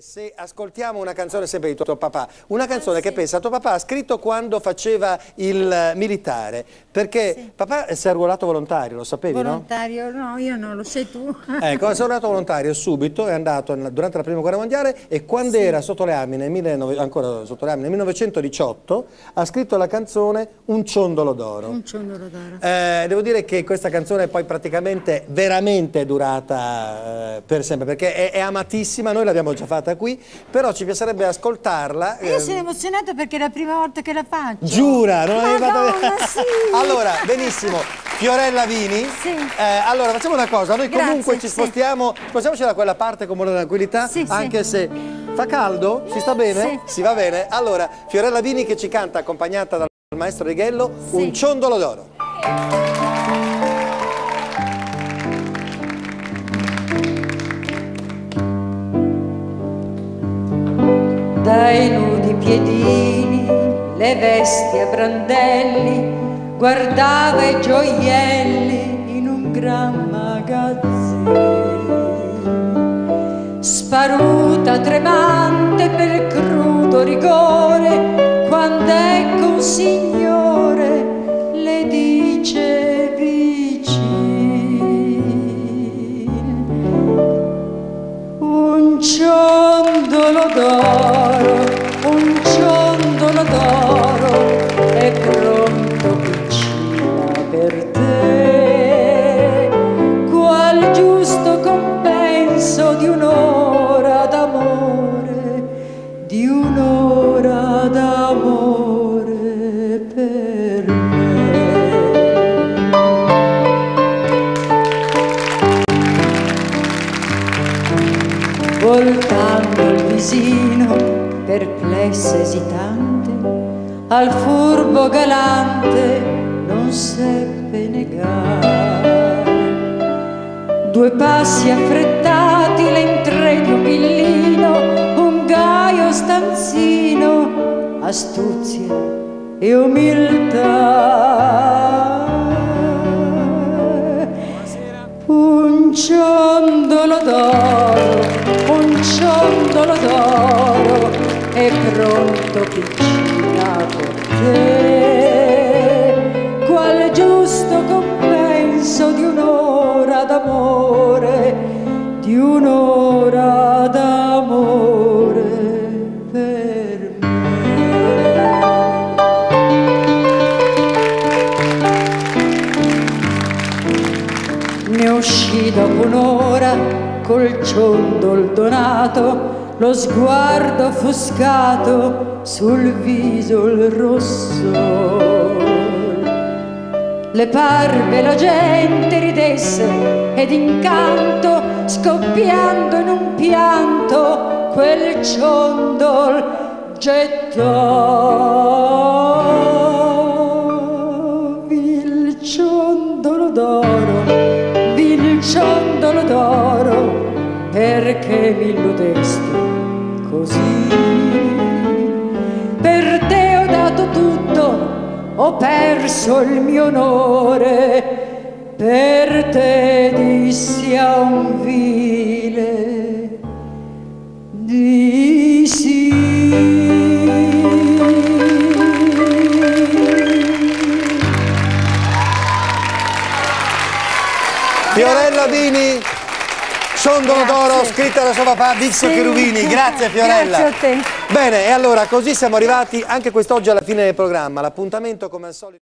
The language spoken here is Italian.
Se ascoltiamo una canzone sempre di tuo papà, una canzone che pensa tuo papà ha scritto quando faceva il militare, perché papà si è arruolato volontario, lo sapevi Volontario, no? io non lo sai tu. Ecco, si è arruolato volontario subito, è andato durante la prima guerra mondiale e quando era sotto le armi, nel, 19, ancora sotto le armi, nel 1918, ha scritto la canzone Un ciondolo d'oro. Un ciondolo d'oro. Eh, devo dire che questa canzone poi praticamente veramente è durata eh, per sempre, perché è, è amatissima, noi l'abbiamo già fatta fatta qui, però ci piacerebbe ascoltarla. Io sono ehm, emozionata perché è la prima volta che la faccio. Giura, non l'avevi fatta sì. Allora, benissimo. Fiorella Vini. Sì. Eh, allora, facciamo una cosa, noi Grazie, comunque ci spostiamo, sì. spostiamoci da quella parte con molta tranquillità, sì, anche se fa caldo, si sta bene? Si va bene? Allora, Fiorella Vini che ci canta accompagnata dal maestro Righello, un ciondolo d'oro. Dai nudi piedini, le vesti a brandelli, guardava i gioielli in un gran magazzino. Sparuta tremante per crudo rigore, quando ecco un signore voltando il visino, perplessa esitante, al furbo galante non seppe negare. Due passi affrettati, l'entré di un villino, un gaio stanzino, astuzia e umiltà. Ciondolo d'oro è pronto piccina per te. Quale giusto compenso di un'ora d'amore di un'ora d'amore per me. Ne uscì dopo un'ora col ciondol donato, lo sguardo offuscato sul viso il rosso. Le parve la gente ridesse ed incanto, scoppiando in un pianto, quel ciondol gettò. Perché mi illudesti così. Per te ho dato tutto, ho perso il mio onore, per te dissi a un vile di sì. Fiorella Dini Ciondolo d'oro scritta da suo papà Dizio sì. Cherubini. Grazie Fiorella. Grazie a te. Bene, e allora così siamo arrivati anche quest'oggi alla fine del programma. L'appuntamento come al solito